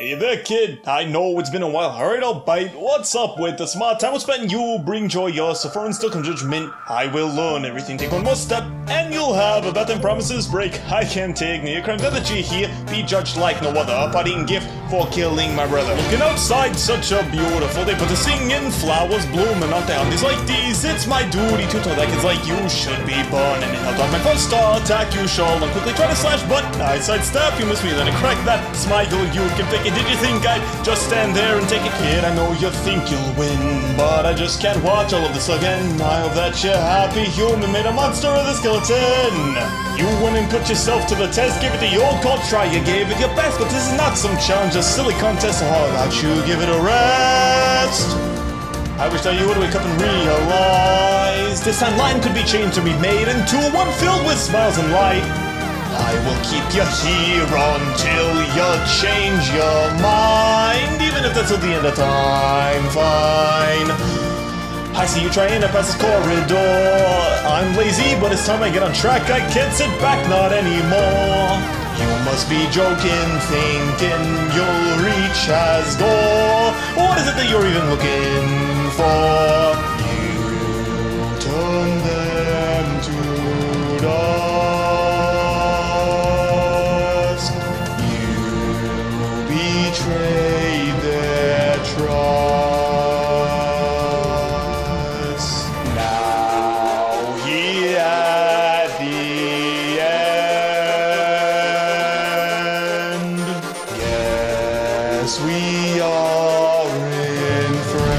Hey there, kid. I know it's been a while. Alright, I'll bite. What's up with the smart time we spent? You bring joy, yours. So foreign still come judgment. I will learn everything. Take one more step, and you'll have a better promises break. I can take near crime that here. Be judged like no other. A parting gift for killing my brother. Looking outside, such a beautiful day. But the singing flowers blooming on days like these. It's my duty to tell that kids like you should be born in hell. Dog, my first star attack you shall and quickly try to slash, but I sidestep. You miss me, then I crack that smile you can it. Did you think I'd just stand there and take it? Kid, I know you think you'll win, but I just can't watch all of this again. I hope that you're happy human made a monster of the skeleton. You went and put yourself to the test, give it the old cold try. You gave it your best, but this is not some challenge, a silly contest. How about you give it a rest? I wish that you would wake up and realize this timeline could be changed and remade into one filled with smiles and light. I will keep you here until you change your mind, even if that's at the end of time. Fine. I see you trying to pass this corridor. I'm lazy, but it's time I get on track. I can't sit back, not anymore. You must be joking, thinking you'll reach as goal. What is it that you're even looking for? Yes, we are in.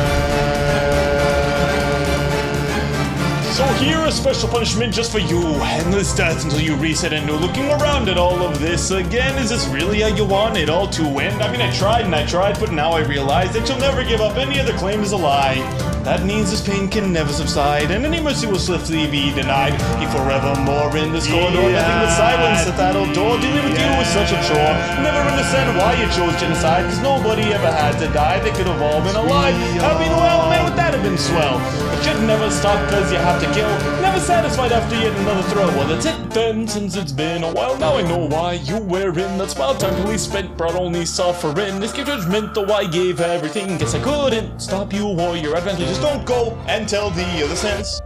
So here a special punishment just for you. Endless death until you reset anew. Looking around at all of this again, is this really how you want it all to end? I mean, I tried and I tried, but now I realize that you'll never give up. Any other claim is a lie. That means this pain can never subside, and any mercy will swiftly be denied. He forevermore in this corridor, nothing but silence at that old door. Dealing with you was such a chore. Never understand why you chose genocide, cause nobody ever had to die. They could have all been alive. Happy well, man, would that have been swell? But you'd never stop cause you have to kill. Never satisfied after yet another throw. Well, that's it then, since it's been a while. Now I know why you were in that smile time police spent, brought only suffering. Escape judgment, though I gave everything. Guess I couldn't stop you or your advantage. Just don't go and tell the other sense.